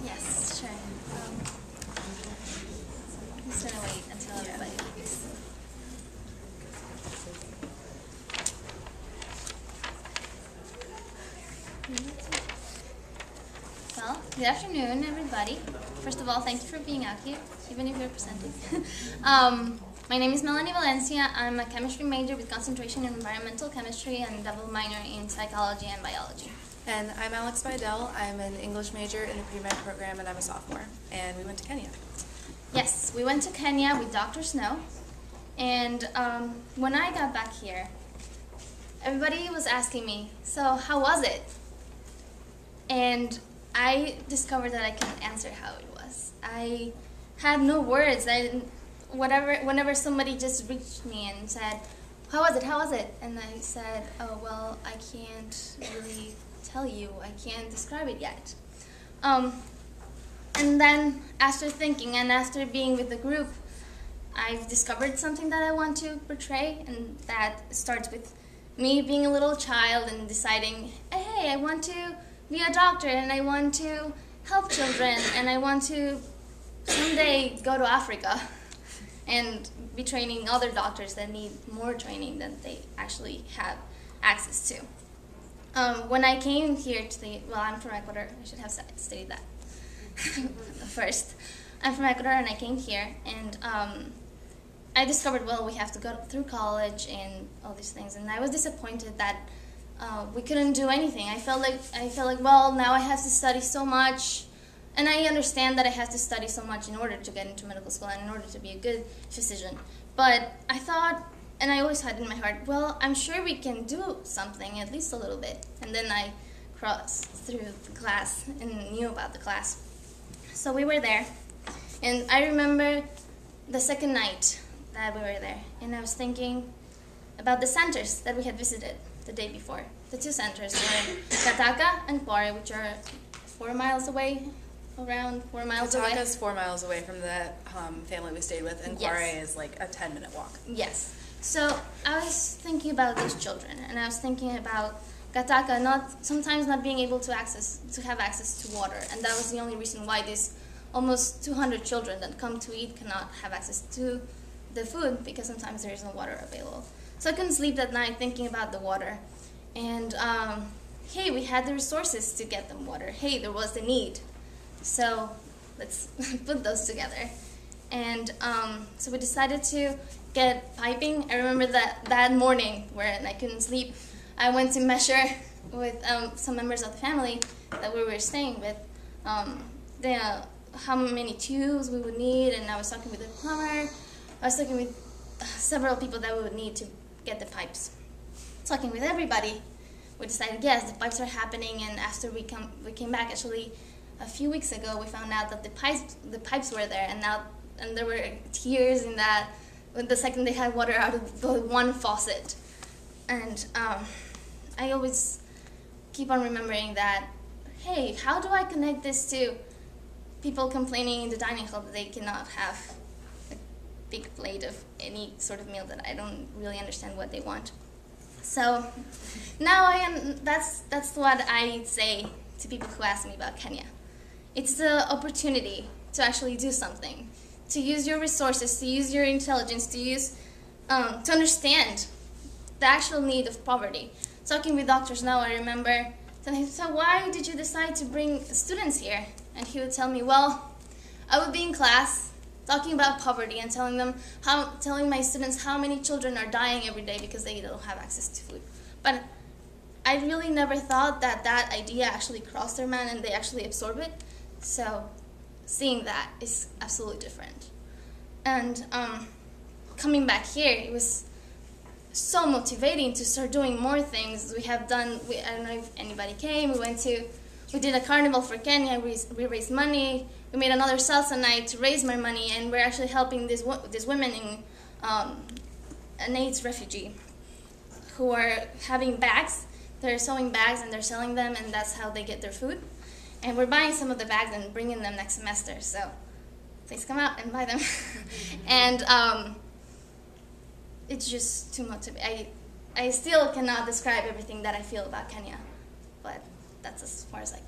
Yes, sure. Um, I'm just gonna wait until everybody leaves. Well, good afternoon, everybody. First of all, thank you for being out here, even if you're presenting. um, my name is Melanie Valencia. I'm a chemistry major with concentration in environmental chemistry and double minor in psychology and biology. And I'm Alex Bidell. I'm an English major in the pre-med program and I'm a sophomore. And we went to Kenya. Yes, we went to Kenya with Dr. Snow. And um, when I got back here, everybody was asking me, so how was it? And I discovered that I couldn't answer how it was. I had no words. I whatever, whenever somebody just reached me and said, how was it, how was it? And I said, oh, well, I can't really tell you. I can't describe it yet. Um, and then after thinking and after being with the group, I've discovered something that I want to portray, and that starts with me being a little child and deciding, hey, I want to be a doctor and I want to help children and I want to someday go to Africa and be training other doctors that need more training than they actually have access to. Um, when I came here to the, well, I'm from Ecuador, I should have stated that first. I'm from Ecuador and I came here and um, I discovered, well, we have to go through college and all these things, and I was disappointed that uh, we couldn't do anything. I felt like I felt like, well, now I have to study so much, and I understand that I have to study so much in order to get into medical school and in order to be a good physician. But I thought, and I always had in my heart, well, I'm sure we can do something, at least a little bit. And then I crossed through the class and knew about the class. So we were there, and I remember the second night that we were there, and I was thinking about the centers that we had visited the day before. The two centers were Gataca and Cuare, which are four miles away, around four miles away. is four miles away from the um, family we stayed with, and yes. is like a 10 minute walk. Yes. So I was thinking about those children, and I was thinking about Gataca not sometimes not being able to access to have access to water, and that was the only reason why these almost 200 children that come to eat cannot have access to the food because sometimes there is no water available. So I couldn't sleep that night thinking about the water. And um, hey, we had the resources to get them water. Hey, there was the need. So let's put those together. And um, so we decided to get piping. I remember that that morning when I couldn't sleep, I went to measure with um, some members of the family that we were staying with um, the, uh, how many tubes we would need, and I was talking with the plumber. I was talking with several people that we would need to get the pipes. Talking with everybody, we decided yes, the pipes are happening. And after we come, we came back actually a few weeks ago, we found out that the pipes the pipes were there, and now and there were tears in that the second they had water out of the one faucet. And um, I always keep on remembering that. Hey, how do I connect this to people complaining in the dining hall that they cannot have a big plate of any sort of meal that I don't really understand what they want. So now I am. That's that's what I say to people who ask me about Kenya. It's the opportunity to actually do something, to use your resources, to use your intelligence, to use um, to understand the actual need of poverty. Talking with Dr. Snow, I remember. So why did you decide to bring students here? And he would tell me, well, I would be in class talking about poverty and telling them how telling my students how many children are dying every day because they don't have access to food. But I really never thought that that idea actually crossed their mind and they actually absorb it. So seeing that is absolutely different. And um, coming back here, it was so motivating to start doing more things. We have done, we, I don't know if anybody came, we went to we did a carnival for Kenya. We, we raised money. We made another salsa night to raise more money, and we're actually helping these these women in um, an AIDS refugee who are having bags. They're sewing bags and they're selling them, and that's how they get their food. And we're buying some of the bags and bringing them next semester. So please come out and buy them. and um, it's just too much. I I still cannot describe everything that I feel about Kenya, but that's as far as I can.